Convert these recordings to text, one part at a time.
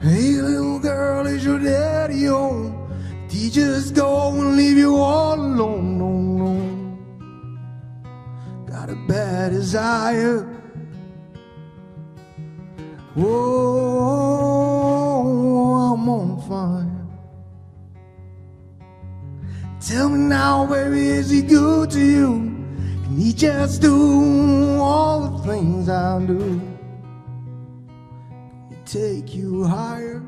Hey, little girl, is your daddy home? Did he just go and leave you all alone? No, no. Got a bad desire. Oh, I'm on fire. Tell me now, baby, is he good to you? Can he just do all the things I do? Take you higher?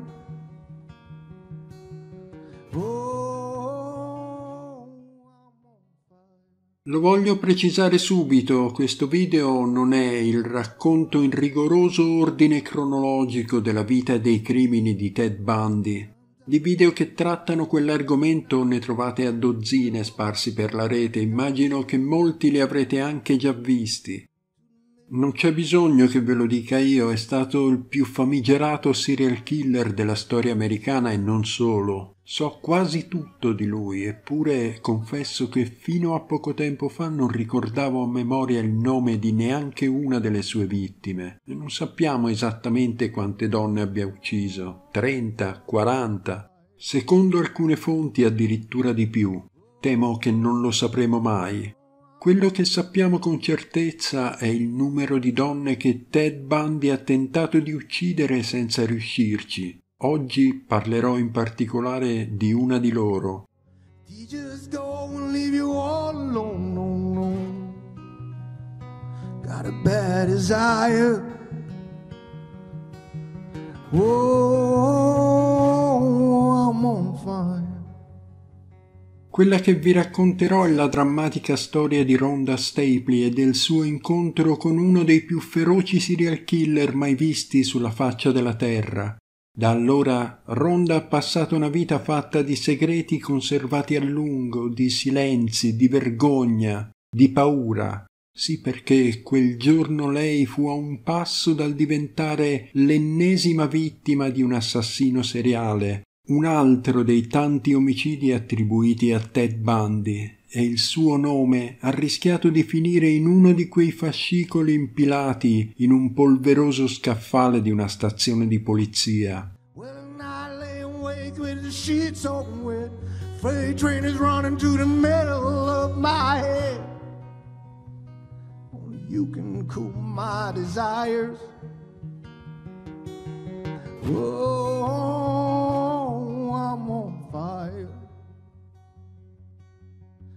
Lo voglio precisare subito, questo video non è il racconto in rigoroso ordine cronologico della vita e dei crimini di Ted Bundy. Di video che trattano quell'argomento ne trovate a dozzine sparsi per la rete, immagino che molti li avrete anche già visti. Non c'è bisogno che ve lo dica io, è stato il più famigerato serial killer della storia americana e non solo. So quasi tutto di lui, eppure confesso che fino a poco tempo fa non ricordavo a memoria il nome di neanche una delle sue vittime. E non sappiamo esattamente quante donne abbia ucciso. 30, 40. Secondo alcune fonti addirittura di più. Temo che non lo sapremo mai. Quello che sappiamo con certezza è il numero di donne che Ted Bundy ha tentato di uccidere senza riuscirci. Oggi parlerò in particolare di una di loro. Oh. Quella che vi racconterò è la drammatica storia di Rhonda Stapley e del suo incontro con uno dei più feroci serial killer mai visti sulla faccia della terra. Da allora Rhonda ha passato una vita fatta di segreti conservati a lungo, di silenzi, di vergogna, di paura. Sì, perché quel giorno lei fu a un passo dal diventare l'ennesima vittima di un assassino seriale, un altro dei tanti omicidi attribuiti a Ted Bundy, e il suo nome ha rischiato di finire in uno di quei fascicoli impilati in un polveroso scaffale di una stazione di polizia. Well,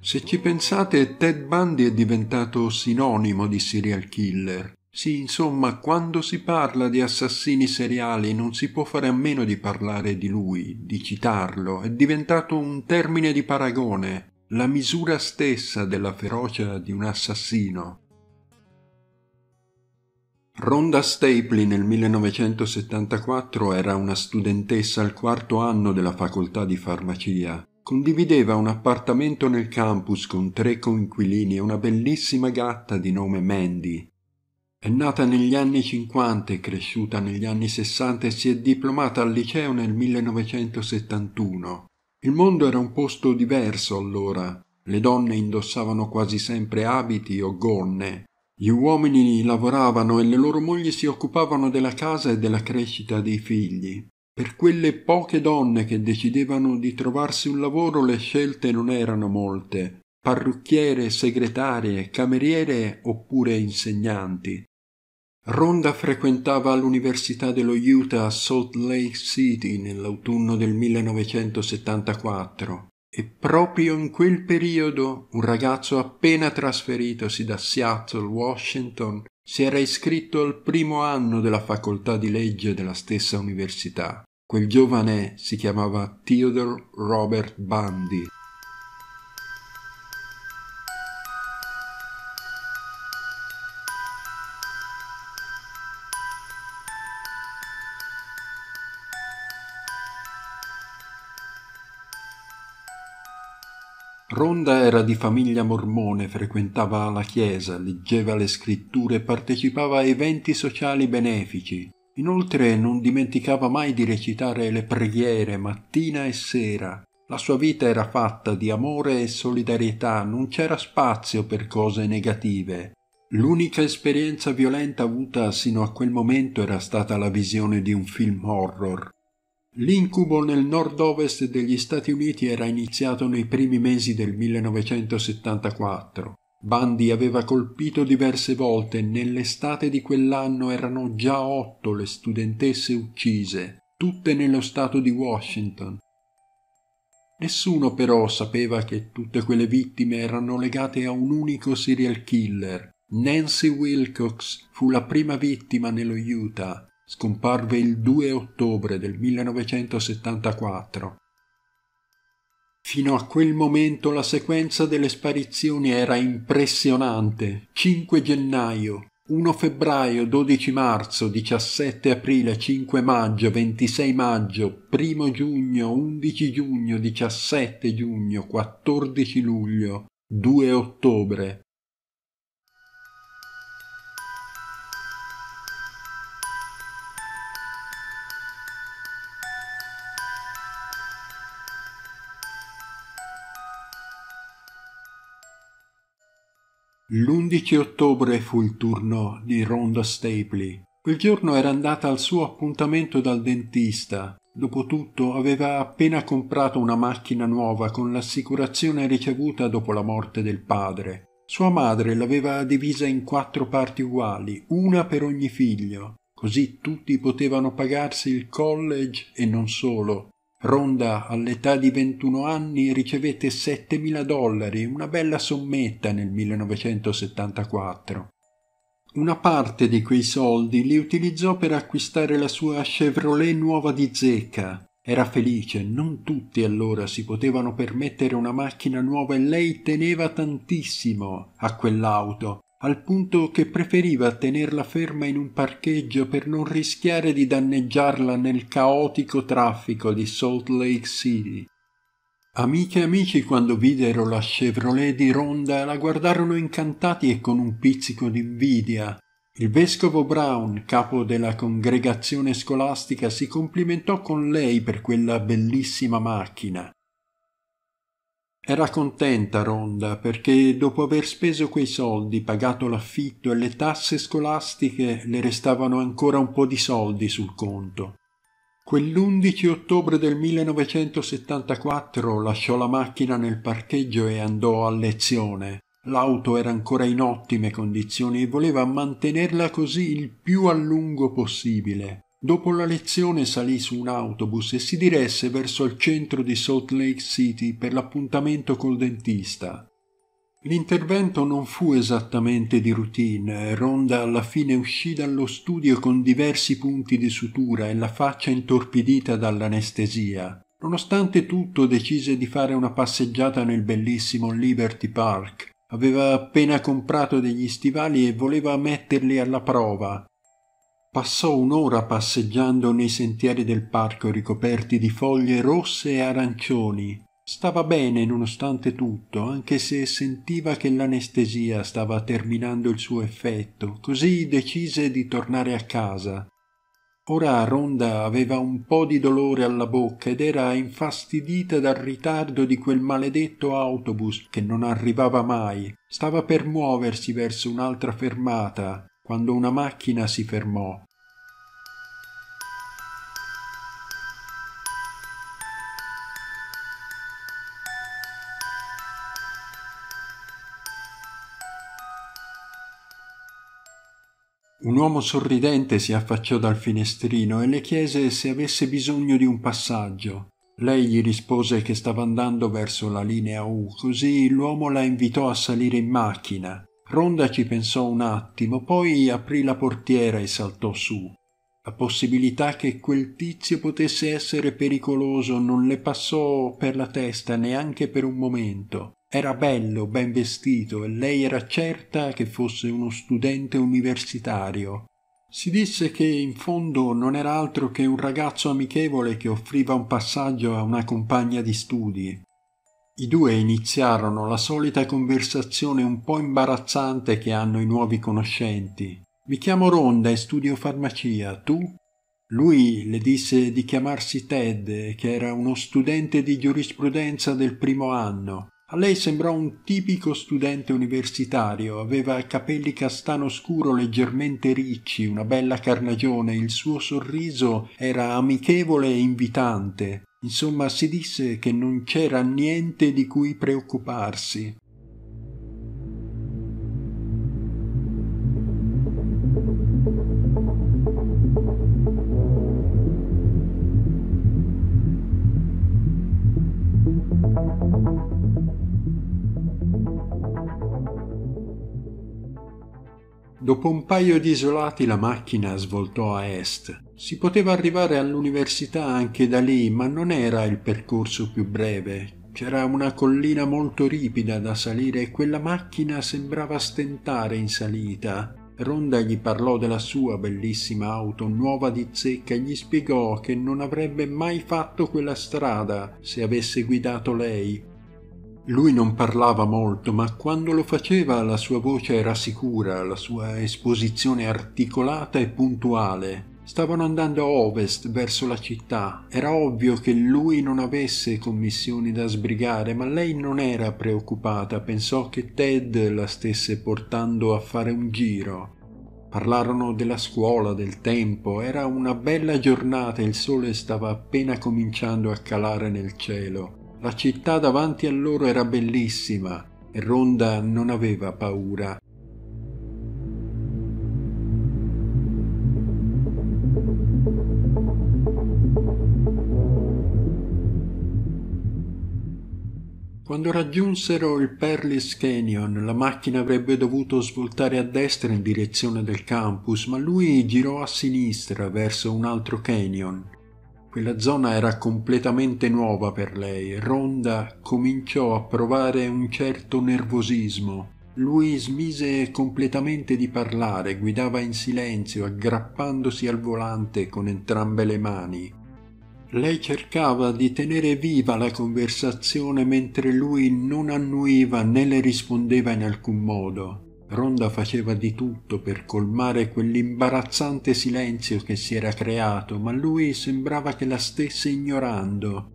Se ci pensate, Ted Bundy è diventato sinonimo di serial killer. Sì, insomma, quando si parla di assassini seriali non si può fare a meno di parlare di lui, di citarlo. È diventato un termine di paragone, la misura stessa della ferocia di un assassino. Rhonda Stapley nel 1974 era una studentessa al quarto anno della facoltà di farmacia. Condivideva un appartamento nel campus con tre coinquilini e una bellissima gatta di nome Mandy. È nata negli anni 50 e cresciuta negli anni 60 e si è diplomata al liceo nel 1971. Il mondo era un posto diverso allora. Le donne indossavano quasi sempre abiti o gonne. Gli uomini lavoravano e le loro mogli si occupavano della casa e della crescita dei figli. Per quelle poche donne che decidevano di trovarsi un lavoro le scelte non erano molte. Parrucchiere, segretarie, cameriere oppure insegnanti. Rhonda frequentava l'Università dello Utah a Salt Lake City nell'autunno del 1974 e proprio in quel periodo un ragazzo appena trasferitosi da Seattle, Washington, si era iscritto al primo anno della facoltà di legge della stessa università. Quel giovane si chiamava Theodore Robert Bundy. Ronda era di famiglia mormone, frequentava la chiesa, leggeva le scritture partecipava a eventi sociali benefici. Inoltre non dimenticava mai di recitare le preghiere mattina e sera. La sua vita era fatta di amore e solidarietà, non c'era spazio per cose negative. L'unica esperienza violenta avuta sino a quel momento era stata la visione di un film horror. L'incubo nel nord-ovest degli Stati Uniti era iniziato nei primi mesi del 1974. Bundy aveva colpito diverse volte e nell'estate di quell'anno erano già otto le studentesse uccise, tutte nello stato di Washington. Nessuno però sapeva che tutte quelle vittime erano legate a un unico serial killer. Nancy Wilcox fu la prima vittima nello Utah Scomparve il 2 ottobre del 1974. Fino a quel momento la sequenza delle sparizioni era impressionante. 5 gennaio, 1 febbraio, 12 marzo, 17 aprile, 5 maggio, 26 maggio, 1 giugno, 11 giugno, 17 giugno, 14 luglio, 2 ottobre, L'11 ottobre fu il turno di Rhonda Stapley. Quel giorno era andata al suo appuntamento dal dentista. Dopotutto aveva appena comprato una macchina nuova con l'assicurazione ricevuta dopo la morte del padre. Sua madre l'aveva divisa in quattro parti uguali, una per ogni figlio. Così tutti potevano pagarsi il college e non solo. Ronda all'età di 21 anni ricevette 7.000 dollari, una bella sommetta nel 1974. Una parte di quei soldi li utilizzò per acquistare la sua Chevrolet nuova di zecca. Era felice, non tutti allora si potevano permettere una macchina nuova e lei teneva tantissimo a quell'auto al punto che preferiva tenerla ferma in un parcheggio per non rischiare di danneggiarla nel caotico traffico di Salt Lake City. Amiche e amici quando videro la Chevrolet di Ronda la guardarono incantati e con un pizzico d'invidia. Il vescovo Brown, capo della congregazione scolastica, si complimentò con lei per quella bellissima macchina. Era contenta Ronda perché dopo aver speso quei soldi, pagato l'affitto e le tasse scolastiche, le restavano ancora un po' di soldi sul conto. Quell'11 ottobre del 1974 lasciò la macchina nel parcheggio e andò a lezione. L'auto era ancora in ottime condizioni e voleva mantenerla così il più a lungo possibile. Dopo la lezione salì su un autobus e si diresse verso il centro di Salt Lake City per l'appuntamento col dentista. L'intervento non fu esattamente di routine. Ronda alla fine uscì dallo studio con diversi punti di sutura e la faccia intorpidita dall'anestesia. Nonostante tutto decise di fare una passeggiata nel bellissimo Liberty Park. Aveva appena comprato degli stivali e voleva metterli alla prova. Passò un'ora passeggiando nei sentieri del parco ricoperti di foglie rosse e arancioni. Stava bene nonostante tutto, anche se sentiva che l'anestesia stava terminando il suo effetto, così decise di tornare a casa. Ora Ronda aveva un po' di dolore alla bocca ed era infastidita dal ritardo di quel maledetto autobus che non arrivava mai. Stava per muoversi verso un'altra fermata quando una macchina si fermò. Un uomo sorridente si affacciò dal finestrino e le chiese se avesse bisogno di un passaggio. Lei gli rispose che stava andando verso la linea U, così l'uomo la invitò a salire in macchina. Ronda ci pensò un attimo, poi aprì la portiera e saltò su. La possibilità che quel tizio potesse essere pericoloso non le passò per la testa neanche per un momento. Era bello, ben vestito e lei era certa che fosse uno studente universitario. Si disse che in fondo non era altro che un ragazzo amichevole che offriva un passaggio a una compagna di studi. I due iniziarono la solita conversazione un po' imbarazzante che hanno i nuovi conoscenti. Mi chiamo Ronda e studio farmacia. Tu? Lui le disse di chiamarsi Ted, che era uno studente di giurisprudenza del primo anno. A lei sembrò un tipico studente universitario, aveva capelli castano scuro leggermente ricci, una bella carnagione, il suo sorriso era amichevole e invitante. Insomma, si disse che non c'era niente di cui preoccuparsi. Dopo un paio di isolati la macchina svoltò a est. Si poteva arrivare all'università anche da lì, ma non era il percorso più breve. C'era una collina molto ripida da salire e quella macchina sembrava stentare in salita. Ronda gli parlò della sua bellissima auto nuova di zecca e gli spiegò che non avrebbe mai fatto quella strada se avesse guidato lei lui non parlava molto, ma quando lo faceva la sua voce era sicura, la sua esposizione articolata e puntuale. Stavano andando a ovest, verso la città. Era ovvio che lui non avesse commissioni da sbrigare, ma lei non era preoccupata, pensò che Ted la stesse portando a fare un giro. Parlarono della scuola, del tempo, era una bella giornata il sole stava appena cominciando a calare nel cielo. La città davanti a loro era bellissima e Ronda non aveva paura. Quando raggiunsero il Perlis Canyon, la macchina avrebbe dovuto svoltare a destra in direzione del campus, ma lui girò a sinistra verso un altro canyon. Quella zona era completamente nuova per lei. Ronda cominciò a provare un certo nervosismo. Lui smise completamente di parlare, guidava in silenzio, aggrappandosi al volante con entrambe le mani. Lei cercava di tenere viva la conversazione mentre lui non annuiva né le rispondeva in alcun modo. Ronda faceva di tutto per colmare quell'imbarazzante silenzio che si era creato, ma lui sembrava che la stesse ignorando.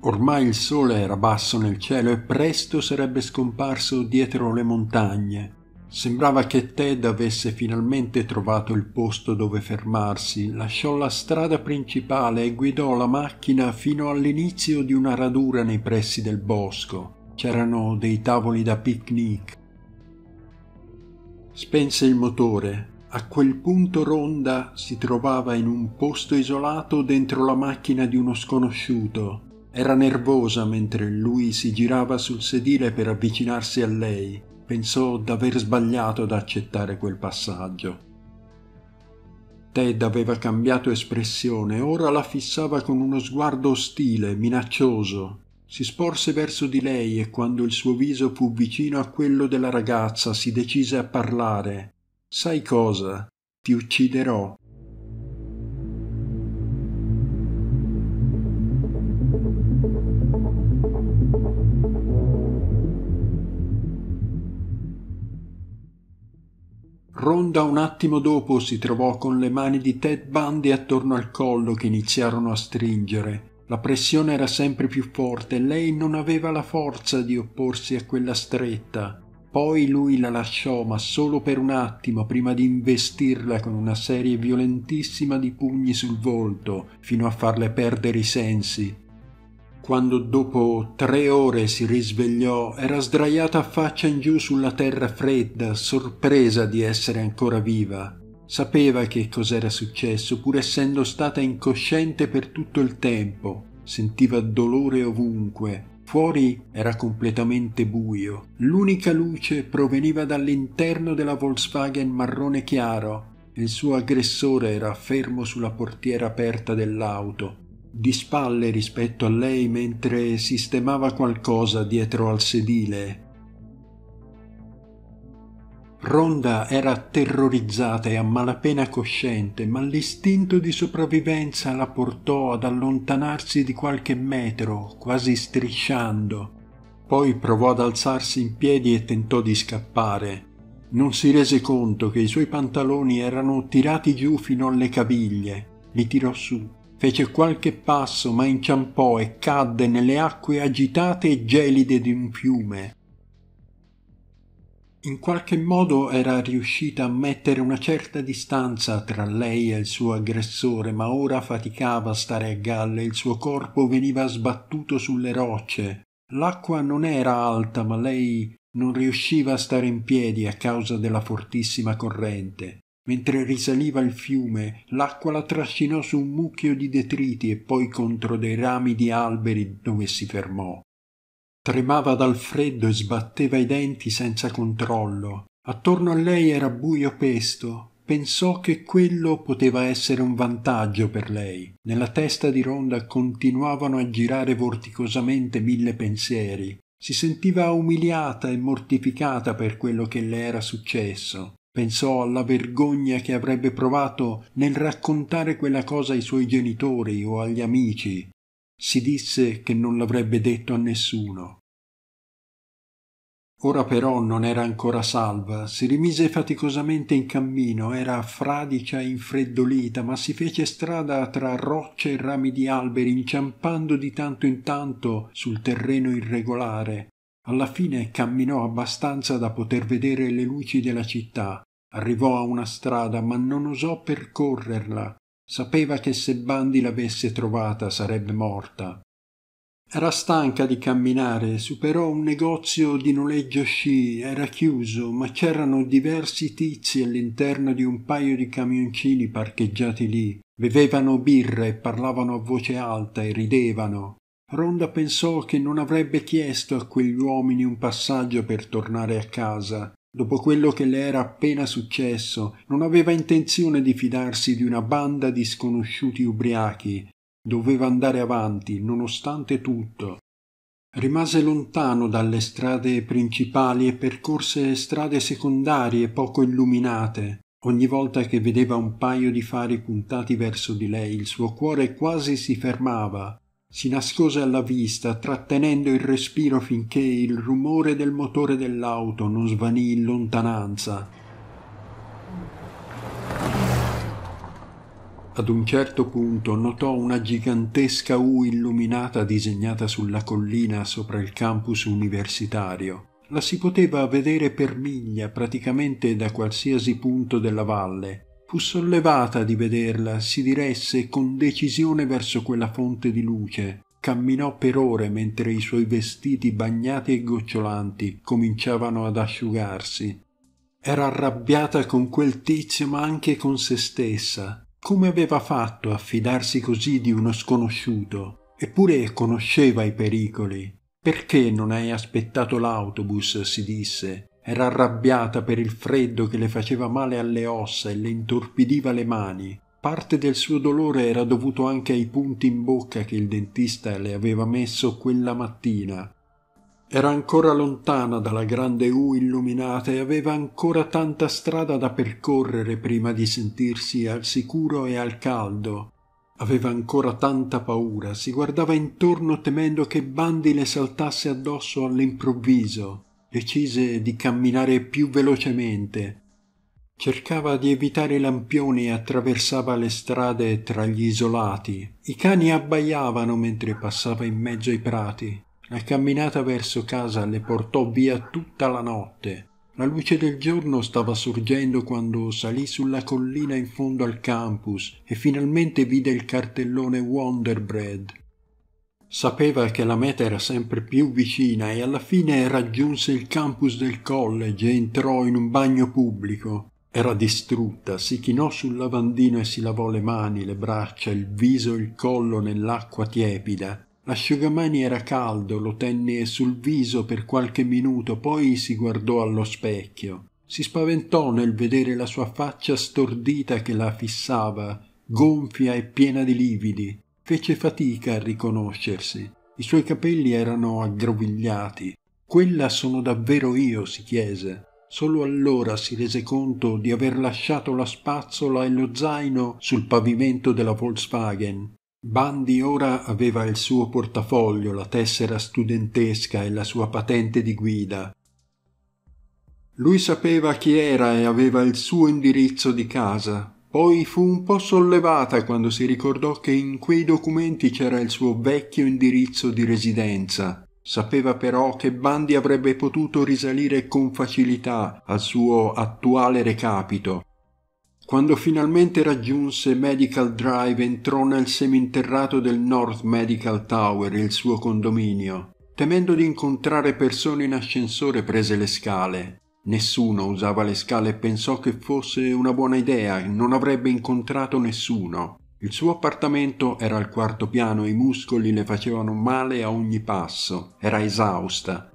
Ormai il sole era basso nel cielo e presto sarebbe scomparso dietro le montagne. Sembrava che Ted avesse finalmente trovato il posto dove fermarsi, lasciò la strada principale e guidò la macchina fino all'inizio di una radura nei pressi del bosco. C'erano dei tavoli da picnic, Spense il motore. A quel punto Ronda si trovava in un posto isolato dentro la macchina di uno sconosciuto. Era nervosa mentre lui si girava sul sedile per avvicinarsi a lei. Pensò d'aver sbagliato ad accettare quel passaggio. Ted aveva cambiato espressione, ora la fissava con uno sguardo ostile, minaccioso. Si sporse verso di lei e quando il suo viso fu vicino a quello della ragazza si decise a parlare. Sai cosa? Ti ucciderò. Ronda un attimo dopo si trovò con le mani di Ted Bundy attorno al collo che iniziarono a stringere. La pressione era sempre più forte lei non aveva la forza di opporsi a quella stretta. Poi lui la lasciò, ma solo per un attimo, prima di investirla con una serie violentissima di pugni sul volto, fino a farle perdere i sensi. Quando dopo tre ore si risvegliò, era sdraiata a faccia in giù sulla terra fredda, sorpresa di essere ancora viva. Sapeva che cos'era successo, pur essendo stata incosciente per tutto il tempo. Sentiva dolore ovunque. Fuori era completamente buio. L'unica luce proveniva dall'interno della Volkswagen marrone chiaro. Il suo aggressore era fermo sulla portiera aperta dell'auto, di spalle rispetto a lei mentre sistemava qualcosa dietro al sedile Ronda era terrorizzata e a malapena cosciente, ma l'istinto di sopravvivenza la portò ad allontanarsi di qualche metro, quasi strisciando. Poi provò ad alzarsi in piedi e tentò di scappare. Non si rese conto che i suoi pantaloni erano tirati giù fino alle caviglie. Li tirò su. Fece qualche passo, ma inciampò e cadde nelle acque agitate e gelide di un fiume. In qualche modo era riuscita a mettere una certa distanza tra lei e il suo aggressore, ma ora faticava a stare a galla e il suo corpo veniva sbattuto sulle rocce. L'acqua non era alta, ma lei non riusciva a stare in piedi a causa della fortissima corrente. Mentre risaliva il fiume, l'acqua la trascinò su un mucchio di detriti e poi contro dei rami di alberi dove si fermò. Tremava dal freddo e sbatteva i denti senza controllo. Attorno a lei era buio pesto. Pensò che quello poteva essere un vantaggio per lei. Nella testa di Ronda continuavano a girare vorticosamente mille pensieri. Si sentiva umiliata e mortificata per quello che le era successo. Pensò alla vergogna che avrebbe provato nel raccontare quella cosa ai suoi genitori o agli amici. Si disse che non l'avrebbe detto a nessuno. Ora però non era ancora salva, si rimise faticosamente in cammino, era fradicia e infreddolita, ma si fece strada tra rocce e rami di alberi, inciampando di tanto in tanto sul terreno irregolare. Alla fine camminò abbastanza da poter vedere le luci della città, Arrivò a una strada, ma non osò percorrerla. Sapeva che se Bandi l'avesse trovata sarebbe morta. Era stanca di camminare, superò un negozio di noleggio sci, era chiuso, ma c'erano diversi tizi all'interno di un paio di camioncini parcheggiati lì. Bevevano birra e parlavano a voce alta e ridevano. Ronda pensò che non avrebbe chiesto a quegli uomini un passaggio per tornare a casa. Dopo quello che le era appena successo, non aveva intenzione di fidarsi di una banda di sconosciuti ubriachi. Doveva andare avanti, nonostante tutto. Rimase lontano dalle strade principali e percorse strade secondarie poco illuminate. Ogni volta che vedeva un paio di fari puntati verso di lei, il suo cuore quasi si fermava si nascose alla vista, trattenendo il respiro finché il rumore del motore dell'auto non svanì in lontananza. Ad un certo punto notò una gigantesca U illuminata disegnata sulla collina sopra il campus universitario. La si poteva vedere per miglia praticamente da qualsiasi punto della valle Fu sollevata di vederla, si diresse con decisione verso quella fonte di luce. Camminò per ore mentre i suoi vestiti bagnati e gocciolanti cominciavano ad asciugarsi. Era arrabbiata con quel tizio ma anche con se stessa. Come aveva fatto a fidarsi così di uno sconosciuto? Eppure conosceva i pericoli. Perché non hai aspettato l'autobus? si disse. Era arrabbiata per il freddo che le faceva male alle ossa e le intorpidiva le mani. Parte del suo dolore era dovuto anche ai punti in bocca che il dentista le aveva messo quella mattina. Era ancora lontana dalla grande U illuminata e aveva ancora tanta strada da percorrere prima di sentirsi al sicuro e al caldo. Aveva ancora tanta paura, si guardava intorno temendo che Bandi le saltasse addosso all'improvviso decise di camminare più velocemente. Cercava di evitare i lampioni e attraversava le strade tra gli isolati. I cani abbaiavano mentre passava in mezzo ai prati. La camminata verso casa le portò via tutta la notte. La luce del giorno stava sorgendo quando salì sulla collina in fondo al campus e finalmente vide il cartellone Wonder Bread Sapeva che la meta era sempre più vicina e alla fine raggiunse il campus del college e entrò in un bagno pubblico. Era distrutta, si chinò sul lavandino e si lavò le mani, le braccia, il viso e il collo nell'acqua tiepida. L'asciugamani era caldo, lo tenne sul viso per qualche minuto, poi si guardò allo specchio. Si spaventò nel vedere la sua faccia stordita che la fissava, gonfia e piena di lividi. Fece fatica a riconoscersi. I suoi capelli erano aggrovigliati. Quella sono davvero io, si chiese. Solo allora si rese conto di aver lasciato la spazzola e lo zaino sul pavimento della Volkswagen. Bandi ora aveva il suo portafoglio, la tessera studentesca e la sua patente di guida. Lui sapeva chi era e aveva il suo indirizzo di casa, Poi fu un po' sollevata quando si ricordò che in quei documenti c'era il suo vecchio indirizzo di residenza. Sapeva però che Bandi avrebbe potuto risalire con facilità al suo attuale recapito. Quando finalmente raggiunse Medical Drive entrò nel seminterrato del North Medical Tower, il suo condominio. Temendo di incontrare persone in ascensore prese le scale. Nessuno usava le scale e pensò che fosse una buona idea, non avrebbe incontrato nessuno. Il suo appartamento era al quarto piano e i muscoli le facevano male a ogni passo. Era esausta.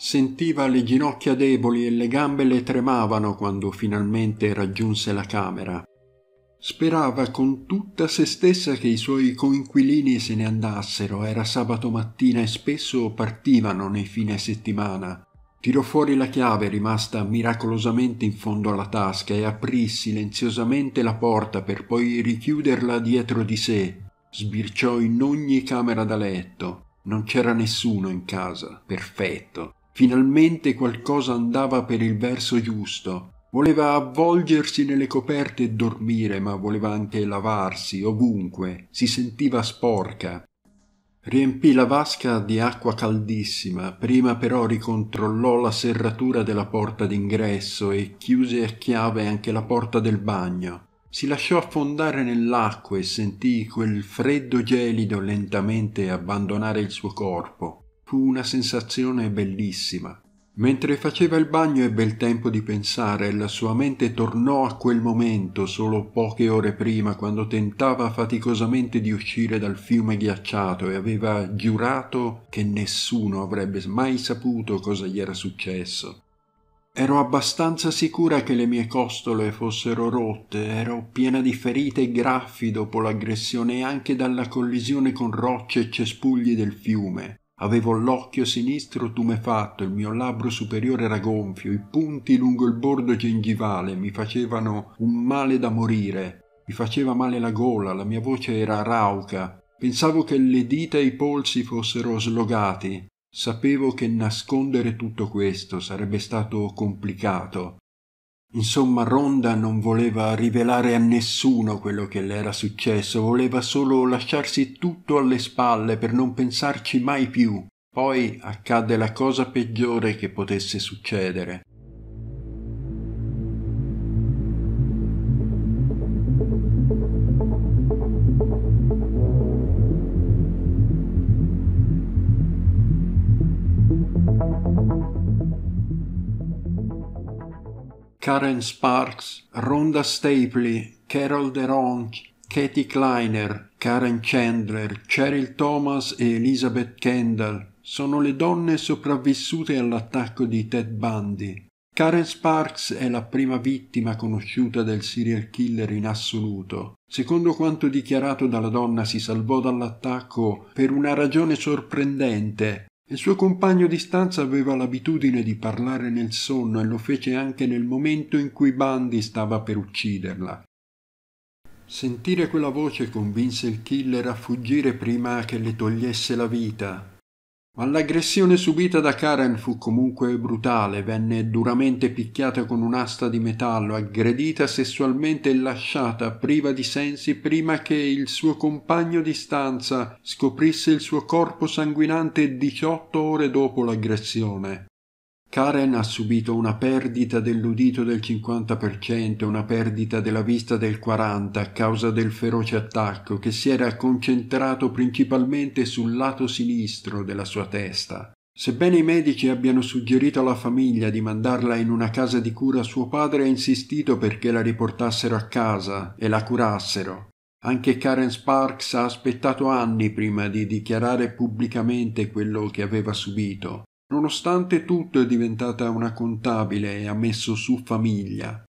Sentiva le ginocchia deboli e le gambe le tremavano quando finalmente raggiunse la camera. Sperava con tutta se stessa che i suoi coinquilini se ne andassero. Era sabato mattina e spesso partivano nei fine settimana. Tirò fuori la chiave rimasta miracolosamente in fondo alla tasca e aprì silenziosamente la porta per poi richiuderla dietro di sé. Sbirciò in ogni camera da letto. Non c'era nessuno in casa. Perfetto. Finalmente qualcosa andava per il verso giusto. Voleva avvolgersi nelle coperte e dormire, ma voleva anche lavarsi ovunque. Si sentiva sporca. Riempì la vasca di acqua caldissima, prima però ricontrollò la serratura della porta d'ingresso e chiuse a chiave anche la porta del bagno. Si lasciò affondare nell'acqua e sentì quel freddo gelido lentamente abbandonare il suo corpo. Fu una sensazione bellissima. Mentre faceva il bagno ebbe il tempo di pensare e la sua mente tornò a quel momento solo poche ore prima quando tentava faticosamente di uscire dal fiume ghiacciato e aveva giurato che nessuno avrebbe mai saputo cosa gli era successo. Ero abbastanza sicura che le mie costole fossero rotte, ero piena di ferite e graffi dopo l'aggressione e anche dalla collisione con rocce e cespugli del fiume. Avevo l'occhio sinistro tumefatto, il mio labbro superiore era gonfio, i punti lungo il bordo gengivale mi facevano un male da morire, mi faceva male la gola, la mia voce era rauca, pensavo che le dita e i polsi fossero slogati, sapevo che nascondere tutto questo sarebbe stato complicato, Insomma, Ronda non voleva rivelare a nessuno quello che le era successo, voleva solo lasciarsi tutto alle spalle per non pensarci mai più. Poi accadde la cosa peggiore che potesse succedere. Karen Sparks, Rhonda Stapley, Carol DeRonch, Katie Kleiner, Karen Chandler, Cheryl Thomas e Elizabeth Kendall sono le donne sopravvissute all'attacco di Ted Bundy. Karen Sparks è la prima vittima conosciuta del serial killer in assoluto. Secondo quanto dichiarato dalla donna si salvò dall'attacco per una ragione sorprendente il suo compagno di stanza aveva l'abitudine di parlare nel sonno e lo fece anche nel momento in cui Bundy stava per ucciderla. Sentire quella voce convinse il killer a fuggire prima che le togliesse la vita. Ma l'aggressione subita da Karen fu comunque brutale, venne duramente picchiata con un'asta di metallo, aggredita sessualmente e lasciata priva di sensi prima che il suo compagno di stanza scoprisse il suo corpo sanguinante 18 ore dopo l'aggressione. Karen ha subito una perdita dell'udito del 50% e una perdita della vista del 40% a causa del feroce attacco che si era concentrato principalmente sul lato sinistro della sua testa. Sebbene i medici abbiano suggerito alla famiglia di mandarla in una casa di cura, suo padre ha insistito perché la riportassero a casa e la curassero. Anche Karen Sparks ha aspettato anni prima di dichiarare pubblicamente quello che aveva subito. Nonostante tutto è diventata una contabile e ha messo su famiglia.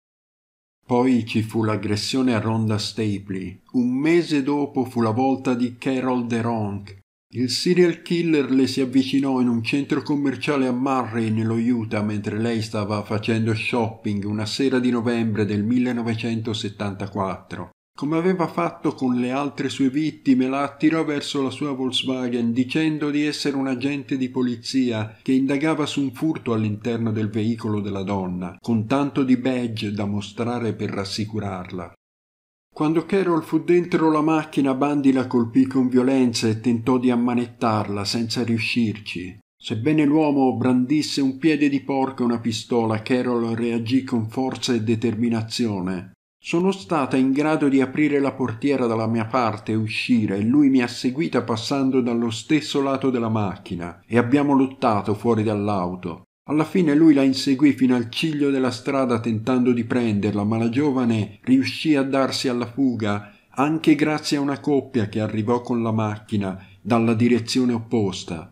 Poi ci fu l'aggressione a Rhonda Stapley. Un mese dopo fu la volta di Carol DeRonk. Il serial killer le si avvicinò in un centro commerciale a Murray, nello Utah, mentre lei stava facendo shopping una sera di novembre del 1974. Come aveva fatto con le altre sue vittime, la attirò verso la sua Volkswagen dicendo di essere un agente di polizia che indagava su un furto all'interno del veicolo della donna, con tanto di badge da mostrare per rassicurarla. Quando Carol fu dentro la macchina, Bundy la colpì con violenza e tentò di ammanettarla senza riuscirci. Sebbene l'uomo brandisse un piede di porco e una pistola, Carol reagì con forza e determinazione. Sono stata in grado di aprire la portiera dalla mia parte e uscire e lui mi ha seguita passando dallo stesso lato della macchina e abbiamo lottato fuori dall'auto. Alla fine lui la inseguì fino al ciglio della strada tentando di prenderla, ma la giovane riuscì a darsi alla fuga anche grazie a una coppia che arrivò con la macchina dalla direzione opposta.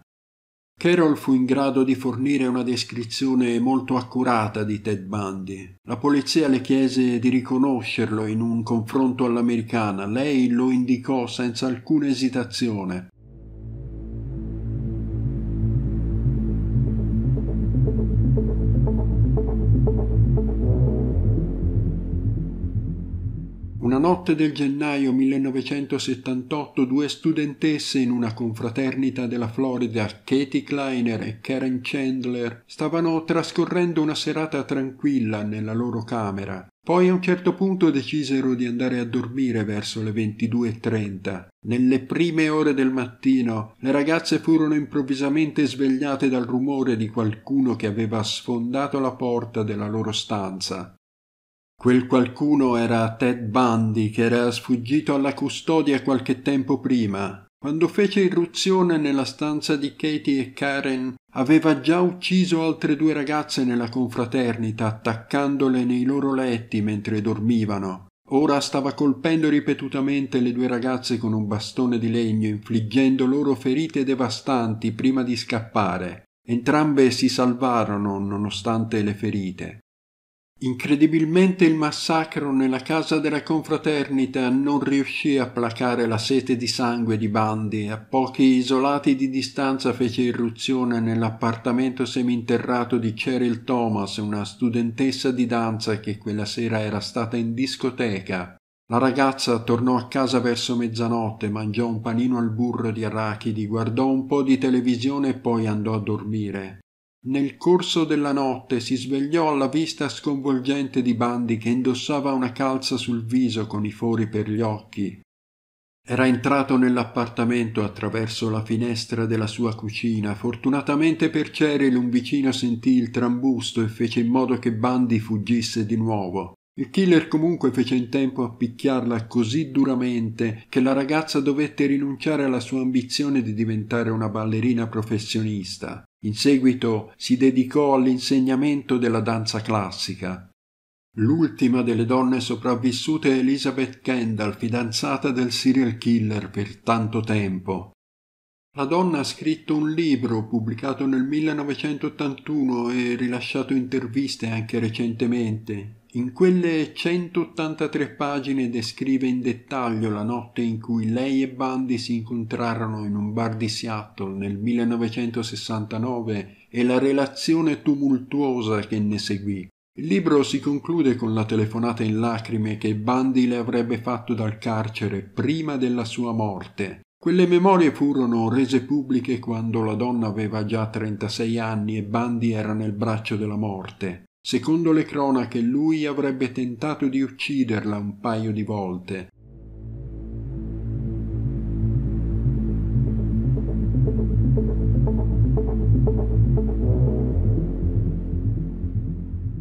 Carol fu in grado di fornire una descrizione molto accurata di Ted Bundy. La polizia le chiese di riconoscerlo in un confronto all'americana. Lei lo indicò senza alcuna esitazione. Una notte del gennaio 1978 due studentesse in una confraternita della Florida, Katie Kleiner e Karen Chandler, stavano trascorrendo una serata tranquilla nella loro camera. Poi a un certo punto decisero di andare a dormire verso le 22.30. Nelle prime ore del mattino le ragazze furono improvvisamente svegliate dal rumore di qualcuno che aveva sfondato la porta della loro stanza. Quel qualcuno era Ted Bundy che era sfuggito alla custodia qualche tempo prima. Quando fece irruzione nella stanza di Katie e Karen, aveva già ucciso altre due ragazze nella confraternita, attaccandole nei loro letti mentre dormivano. Ora stava colpendo ripetutamente le due ragazze con un bastone di legno, infliggendo loro ferite devastanti prima di scappare. Entrambe si salvarono nonostante le ferite. Incredibilmente il massacro nella casa della confraternita non riuscì a placare la sete di sangue di Bandi. A pochi isolati di distanza fece irruzione nell'appartamento seminterrato di Cheryl Thomas, una studentessa di danza che quella sera era stata in discoteca. La ragazza tornò a casa verso mezzanotte, mangiò un panino al burro di arachidi, guardò un po' di televisione e poi andò a dormire. Nel corso della notte si svegliò alla vista sconvolgente di Bandi che indossava una calza sul viso con i fori per gli occhi. Era entrato nell'appartamento attraverso la finestra della sua cucina. Fortunatamente per Cheryl un vicino sentì il trambusto e fece in modo che Bandi fuggisse di nuovo. Il killer comunque fece in tempo a picchiarla così duramente che la ragazza dovette rinunciare alla sua ambizione di diventare una ballerina professionista. In seguito si dedicò all'insegnamento della danza classica. L'ultima delle donne sopravvissute è Elizabeth Kendall, fidanzata del serial killer per tanto tempo. La donna ha scritto un libro pubblicato nel 1981 e rilasciato interviste anche recentemente. In quelle 183 pagine descrive in dettaglio la notte in cui lei e Bundy si incontrarono in un bar di Seattle nel 1969 e la relazione tumultuosa che ne seguì. Il libro si conclude con la telefonata in lacrime che Bundy le avrebbe fatto dal carcere prima della sua morte. Quelle memorie furono rese pubbliche quando la donna aveva già 36 anni e Bundy era nel braccio della morte. Secondo le cronache lui avrebbe tentato di ucciderla un paio di volte.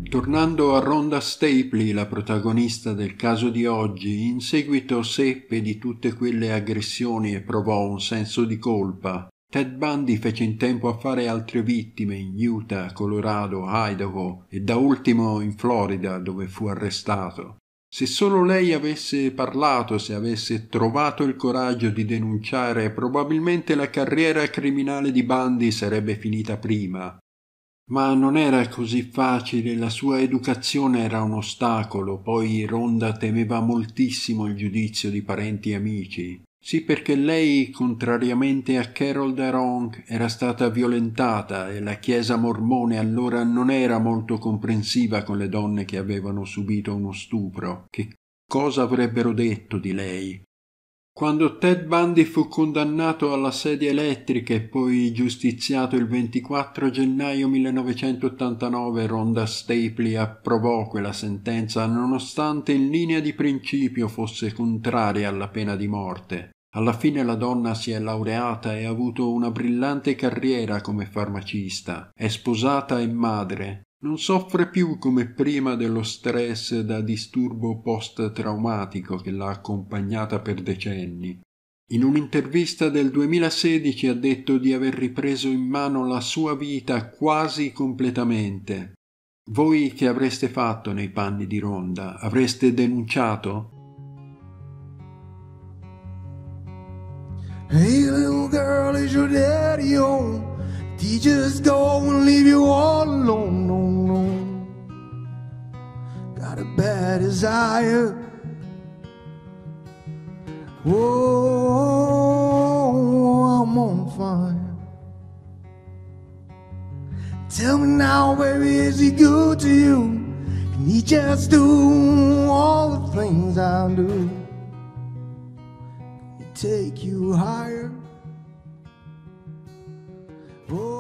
Tornando a Rhonda Stapley, la protagonista del caso di oggi, in seguito seppe di tutte quelle aggressioni e provò un senso di colpa. Ted Bundy fece in tempo a fare altre vittime in Utah, Colorado, Idaho e da ultimo in Florida dove fu arrestato. Se solo lei avesse parlato, se avesse trovato il coraggio di denunciare, probabilmente la carriera criminale di Bundy sarebbe finita prima. Ma non era così facile, la sua educazione era un ostacolo, poi Ronda temeva moltissimo il giudizio di parenti e amici. Sì, perché lei, contrariamente a Carol Darong, era stata violentata e la Chiesa mormone allora non era molto comprensiva con le donne che avevano subito uno stupro. Che cosa avrebbero detto di lei? Quando Ted Bundy fu condannato alla sedia elettrica e poi giustiziato il 24 gennaio 1989, Ronda Stapley approvò quella sentenza nonostante in linea di principio fosse contraria alla pena di morte. Alla fine la donna si è laureata e ha avuto una brillante carriera come farmacista, è sposata e madre, non soffre più come prima dello stress da disturbo post-traumatico che l'ha accompagnata per decenni. In un'intervista del 2016 ha detto di aver ripreso in mano la sua vita quasi completamente. Voi che avreste fatto nei panni di Ronda? Avreste denunciato? Hey little girl, is your daddy home? Did he just go and leave you all alone? No, no. Got a bad desire. Oh, I'm on fire. Tell me now, baby, is he good to you? Can he just do all the things I do? Take you higher? Oh.